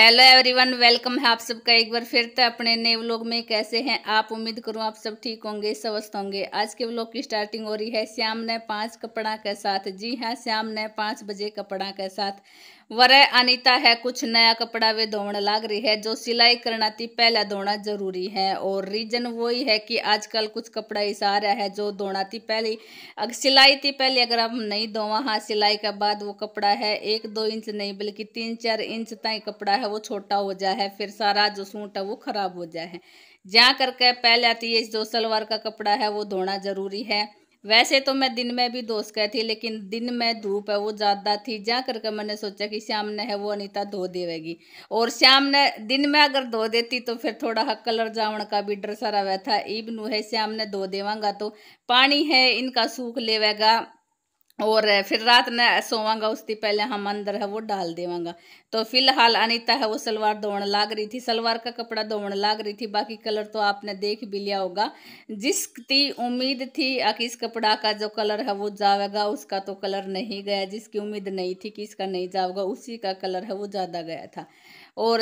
Hello everyone welcome है आप सबका एक बार फिर तो अपने नए व्लॉग में कैसे हैं आप? उम्मीद करूँ आप सब ठीक होंगे, स्वस्थ होंगे। आज के व्लॉग की स्टार्टिंग हो रही है श्याम ने पाँच कपड़ा के साथ। जी हाँ श्याम ने पाँच बजे कपड़ा के साथ। वर अनिता है, कुछ नया कपड़ा वे धोण लाग रही है, जो सिलाई करना थी पहला धोना ज़रूरी है। और रीजन वही है कि आजकल कुछ कपड़ा ऐसा आ रहा है, जो धोना थी पहले अगर सिलाई थी पहले अगर हम नहीं धोवा हाँ सिलाई के बाद वो कपड़ा है, एक दो इंच नहीं, बल्कि तीन चार इंच तक कपड़ा है, वो छोटा हो जाए फिर सारा जो सूट है वो खराब हो जाए जहाँ करके पहले आती है जो सलवार का कपड़ा है, वो धोना ज़रूरी है। वैसे तो मैं दिन में भी दोस्त कह थी लेकिन दिन में धूप है, वो ज़्यादा थी। जा करके मैंने सोचा कि शाम ने है, वो अनीता धो देवेगी। और शाम ने, दिन में अगर धो देती तो फिर थोड़ा हक कलर जावण का भी डर सारा वह था ईब है श्याम ने धो देवांगा तो पानी है, इनका सूख लेवेगा। और फिर रात में सोवांगा उसकी पहले हम अंदर है, वो डाल देवांगा। तो फ़िलहाल अनीता है, वो सलवार धोने लाग रही थी। सलवार का कपड़ा धोने लाग रही थी, बाकी कलर तो आपने देख भी लिया होगा। जिसकी उम्मीद थी कि इस कपड़ा का जो कलर है, वो जाएगा उसका तो कलर नहीं गया। जिसकी उम्मीद नहीं थी कि इसका नहीं जाएगा उसी का कलर है, वो ज़्यादा गया था। और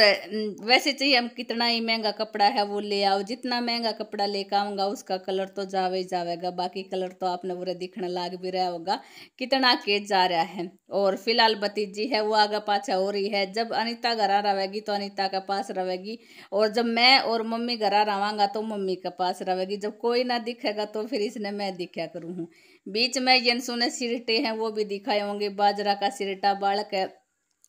वैसे चाहिए हम कितना ही महँगा कपड़ा है वो ले आओ, जितना महँगा कपड़ा लेकर आऊँगा, उसका कलर तो जावे ही जावेगा, बाकी कलर तो आपने बुरा दिखने लाग भी रहा होगा, कितना के जा रहा है। और फ़िलहाल भतीजी है, वो आगे पाछा हो रही है, जब अनिता घर आ रहेगी तो अनिता के पास रहेगी, और जब मैं और मम्मी घर आ रवांगा तो मम्मी के पास रहेगी, जब कोई ना दिखेगा तो फिर इसने मैं दिखा करूँ बीच में यंसु ने सिरटे हैं, वो भी दिखाए होंगे, बाजरा का सिरटा बालक है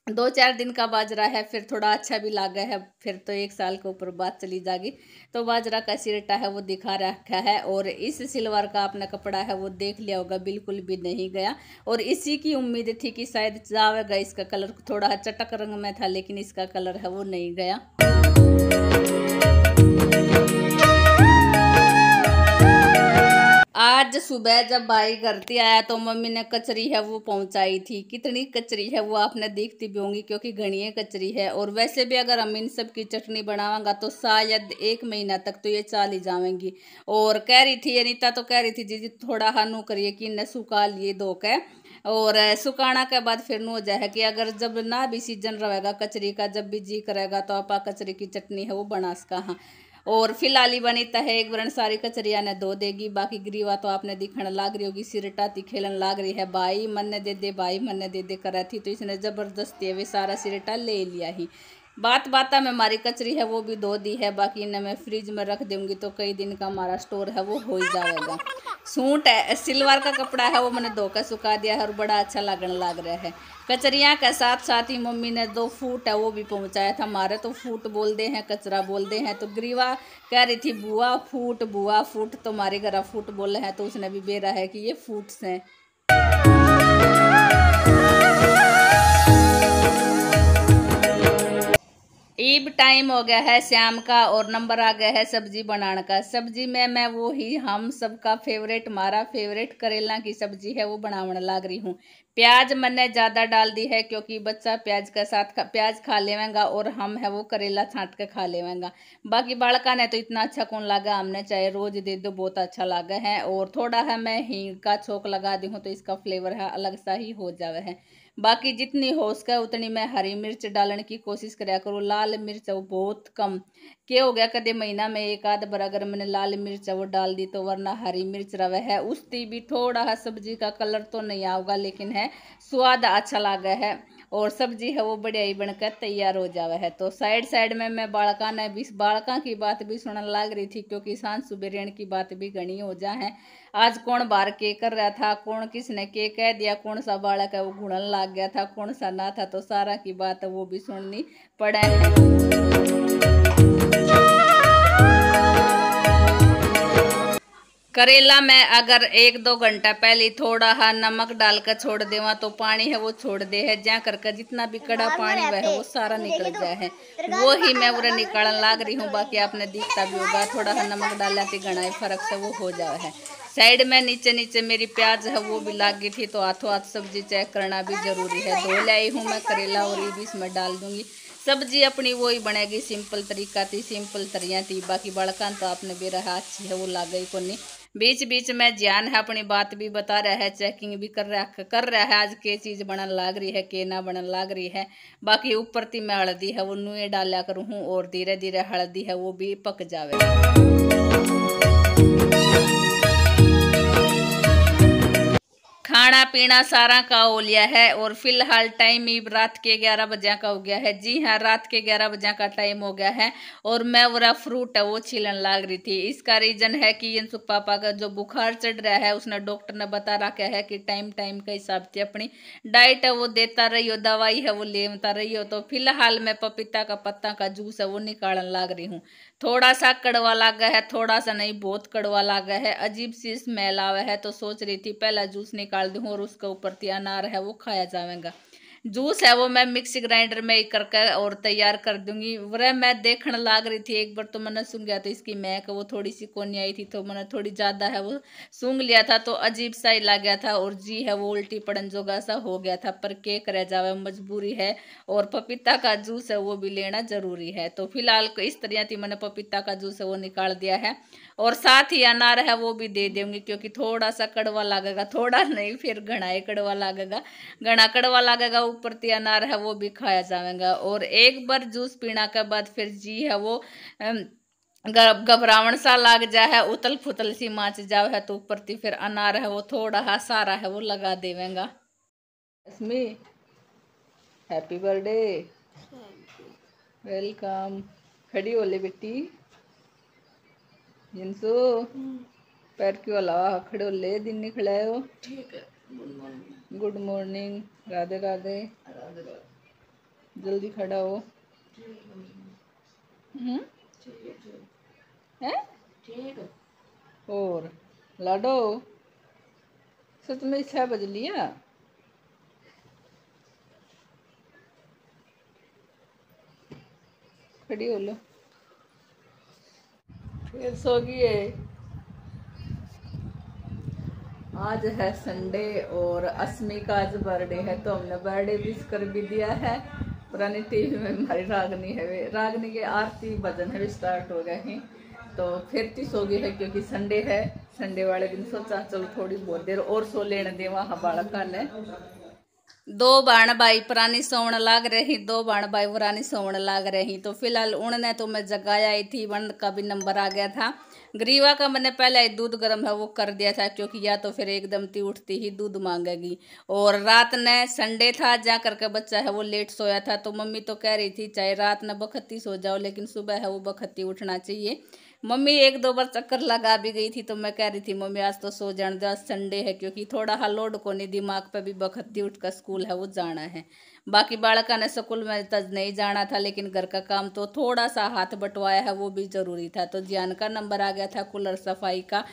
दो चार दिन का बाजरा है, फिर थोड़ा अच्छा भी लागा है, फिर तो एक साल के ऊपर बात चली जाएगी। तो बाजरा का सिरटा है, वो दिखा रखा है और इस सिलवार का अपना कपड़ा है, वो देख लिया होगा, बिल्कुल भी नहीं गया। और इसी की उम्मीद थी कि शायद जावेगा, इसका कलर थोड़ा चटक रंग में था, लेकिन इसका कलर है, वो नहीं गया। आज सुबह जब भाई घर से आया तो मम्मी ने कचरी है वो पहुंचाई थी। कितनी कचरी है वो आपने देखती भी होंगी क्योंकि घनी कचरी है। और वैसे भी अगर हम इन सब की चटनी बनावांगा तो शायद एक महीना तक तो ये चाल ही जाएँगी और कह रही थी, अनिता तो कह रही थी, जी जी, थोड़ा हानू करिए कि इन्हें सुखा लिए दो के। और सुखाना के बाद फिर नो जाए कि अगर जब ना भी सीज़न रहेगा, कचरी का जब भी जी करेगा तो आप कचरी की चटनी है वो बना सका। हाँ और फ़िलहाल है एक वरण सारी कचरिया ने दो देगी। बाकी ग्रीवा तो आपने दिखण लाग रही होगी सिरटा खेलन लाग रही है। भाई, मन दे दे, भाई, मन दे दे, करा थी तो इसने ज़बरदस्ती वे सारा सिरटा ले लिया ही। बात बाता में हमारी कचरी है, वो भी धो दी है, बाकी इन्हें मैं फ्रिज में रख दूँगी तो कई दिन का हमारा स्टोर है, वो हो ही जाएगा। सूट है, सिल्वर का कपड़ा है, वो मैंने धोकर सुखा दिया है और बड़ा अच्छा लगने लग रहा है। कचरिया के साथ साथ ही मम्मी ने दो फूट है, वो भी पहुँचाया था हमारे तो फूट बोलते हैं, कचरा बोलते हैं। तो ग्रीवा कह रही थी, बुआ फूट बुआ फूट। तो हमारे घर फूट बोले हैं तो उसने भी बेरा है कि ये फूट्स हैं। ईब टाइम हो गया है शाम का और नंबर आ गया है सब्ज़ी बनाने का। सब्ज़ी में मैं वो ही हम सबका फेवरेट हमारा फेवरेट करेला की सब्ज़ी है वो बनाने लग रही हूँ। प्याज मैंने ज़्यादा डाल दी है क्योंकि बच्चा प्याज के साथ खा, प्याज खा लेवेगा और हम है वो करेला छाँट के खा लेवेगा। बाकी बालका ने तो इतना अच्छा कौन लगा? हमने चाहे रोज दे दो बहुत अच्छा लगा है। और थोड़ा है मैं हींग का छोक लगा दी हूँ तो इसका फ्लेवर है अलग सा ही हो जावे है। बाकी जितनी हो सके उतनी मैं हरी मिर्च डालने की कोशिश कराया करूँ। लाल मिर्च वो बहुत कम। के हो गया कदे महीना में एक आध बार अगर मैंने लाल मिर्च वो डाल दी तो वरना हरी मिर्च रवे है। उसकी भी थोड़ा सब्ज़ी का कलर तो नहीं आऊगा, लेकिन है, स्वाद अच्छा लगा है। और सब्ज़ी है वो बढ़िया ही बनकर तैयार हो जावे है। तो साइड साइड में मैं बालका ने भी, बालका की बात भी सुनने लग रही थी क्योंकि सांस सुबेरियन की बात भी घनी हो जा है। आज कौन बार के कर रहा था, कौन किसने के कह दिया, कौन सा बालक है वो घुड़न लग गया था, कौन सा ना था तो सारा की बात वो भी सुननी पड़ा करेला में अगर एक दो घंटा पहले थोड़ा हा नमक डालकर छोड़ देवा तो पानी है वो छोड़ दे है। जा करके जितना भी कड़ा पानी वह है वो सारा निकल जाए है। वो ही मैं पूरा निकालने लाग रही हूँ बाकी आपने दिखता भी होगा थोड़ा हा नमक डाला तो घना फ़र्क से वो हो जाए है। साइड में नीचे नीचे मेरी प्याज है, वो भी लाग गई थी तो हाथों हाथ सब्ज़ी चेक करना भी ज़रूरी है। धो लाई हूँ मैं, करेला और ये भी इसमें डाल दूँगी। सब्ज़ी अपनी वो ही बनेगी, सिंपल तरीका थी, सिंपल तरिया थी। बाकी बड़का तो आपने भी रहा अच्छी है, वो लाग गई को नहीं बीच बीच में ज्ञान है, अपनी बात भी बता रहा है चेकिंग भी कर रहा कर रहा है, आज के चीज़ बनन लाग रही है, के ना बनन लाग रही है। बाकी ऊपर थी मैं हल्दी है, वो नुए डाला करूँ और धीरे धीरे हल्दी है, वो भी पक जावे। खाना पीना सारा का हो लिया है और फ़िलहाल टाइम ही रात के ग्यारह बजे का हो गया है। जी हाँ रात के ग्यारह बजे का टाइम हो गया है और मैं वो फ्रूट है वो छीलन लाग रही थी। इसका रीजन है कि यंसुख पापा का जो बुखार चढ़ रहा है, उसने डॉक्टर ने बता रखा है कि टाइम टाइम के हिसाब से अपनी डाइट है वो देता रही हो दवाई है वो लेता रही हो तो फ़िलहाल मैं पपीता का पत्ता का जूस है वो निकालन लाग रही हूँ। थोड़ा सा कड़वा लागा है थोड़ा सा नहीं, बहुत कड़वा लागा है। अजीब सी स्मेल आवा है तो सोच रही थी, पहला जूस निकाल दूँ और उसके ऊपर अनार है, वो खाया जाएगा जूस है वो मैं मिक्सी ग्राइंडर में करके और तैयार कर दूँगी। वह मैं देखने लाग रही थी, एक बार तो मैंने सुन गया तो इसकी महक वो थोड़ी सी कोनी आई थी तो मैंने थोड़ी ज़्यादा है वो सूंघ लिया था तो अजीब सा ही लग गया था और जी है वो उल्टी पड़न जोगा सा हो गया था, पर केक रह जावे, मजबूरी है और पपीता का जूस है वो भी लेना ज़रूरी है। तो फ़िलहाल इस तरह थी मैंने पपीता का जूस है वो निकाल दिया है और साथ ही अनार है वो भी दे दूँगी क्योंकि थोड़ा सा कड़वा लगेगा, थोड़ा नहीं, फिर घना ही कड़वा लगेगा। घना कड़वा लगेगा ऊपर ती अनार है वो भी खाया जाएगा। और एक बार जूस पीना के बाद फिर जी है वो घबरावण सा लग जा है उतल फुतल सी माच जाओ है तो ऊपर ती फिर अनार है वो थोड़ा हा सारा है वो लगा देवेगा। इसमें हैप्पी बर्थडे वेलकम खड़ी हो ले बेटी। जिनसु पैर क्यों अलावा खड़े हो ले दिन निकले हो। ठीक है गुड मॉर्निंग राधे राधे। जल्दी खड़ा हो। हम्म? और लाडो सच में छह बज लिया? खड़ी हो लो। फिर सो गई है। आज है संडे और अस्मी का आज बर्थडे है तो हमने बर्थडे विश कर भी दिया है। पुरानी टीवी में हमारी रागनी है। रागनी के आरती भजन है स्टार्ट हो गए हैं। तो फिर ती सो गई है क्योंकि संडे है। संडे वाले दिन सोचा, चलो थोड़ी बहुत देर और सो लेने दे वहाँ बालका ने। दो बाण भाई पुरानी सोवन लाग रही, दो बाण भाई पुरानी सोवन लाग रही। तो फ़िलहाल उनने तो मैं जगाया ही थी वन का भी नंबर आ गया था। ग्रीवा का मैंने पहले ही दूध गर्म है वो कर दिया था, क्योंकि या तो फिर एकदम ती उठती ही दूध मांगेगी। और रात ने संडे था, जा करके बच्चा है, वो लेट सोया था तो मम्मी तो कह रही थी, चाहे रात ने बखत्ती सो जाओ, लेकिन सुबह है वो बखत्ती उठना चाहिए। मम्मी एक दो बार चक्कर लगा भी गई थी तो मैं कह रही थी, मम्मी, आज तो सो जान दो, आज संडे है, क्योंकि थोड़ा हा लोड को नहीं दिमाग पे भी बखत्ती उठ कर स्कूल है, वो जाना है। बाकी बालका ने स्कूल में तज नहीं जाना था, लेकिन घर का काम तो थोड़ा सा हाथ बटवाया है, वो भी ज़रूरी था। तो ज्ञान का नंबर आ गया था कूलर सफ़ाई का।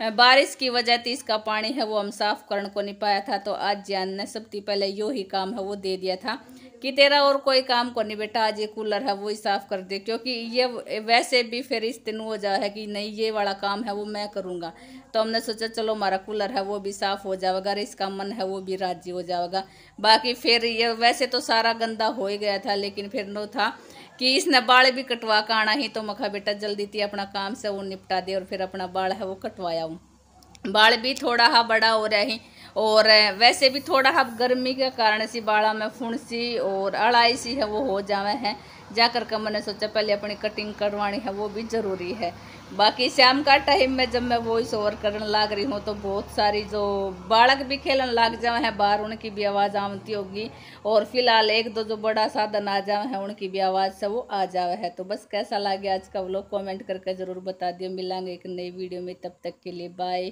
बारिश की वजह से इसका पानी है, वो हम साफ़ करने को नहीं पाया था तो आज ज्ञान ने सबसे पहले यो ही काम है, वो दे दिया था कि तेरा और कोई काम को नहीं बेटा, आज ये कूलर है, वो ही साफ़ कर दे, क्योंकि ये वैसे भी फिर इस दिन हो जाए है कि नहीं, ये वाला काम है, वो मैं करूँगा। तो हमने सोचा, चलो हमारा कूलर है, वो भी साफ़ हो जाएगा इसका मन है, वो भी राज़ी हो जाएगा। बाकी फिर ये, वैसे तो सारा गंदा हो ही गया था, लेकिन फिर नो था। कि इसने बाल भी कटवा का आना ही तो मखा बेटा जल्दी थी अपना काम से वो निपटा दे और फिर अपना बाल है वो कटवाया हूँ। बाल भी थोड़ा हा बड़ा हो रहा है और वैसे भी थोड़ा हा गर्मी के कारण सी बाड़ा में फुंसी और अड़ाई सी है वो हो जावे हैं। जाकर कर मैंने सोचा, पहले अपनी कटिंग करवानी है, वो भी ज़रूरी है। बाकी शाम का टाइम में जब मैं वॉइस ओवर करने लाग रही हूँ तो बहुत सारी जो बालक भी खेलन लग जाए हैं, बाहर उनकी भी आवाज़ आमती होगी। और फ़िलहाल एक दो जो बड़ा साधन आ जाए हैं, उनकी भी आवाज़ से वो आ जाए है। तो बस कैसा लगे आज का वो कॉमेंट करके ज़रूर बता दियो। मिलेंगे एक नई वीडियो में, तब तक के लिए बाय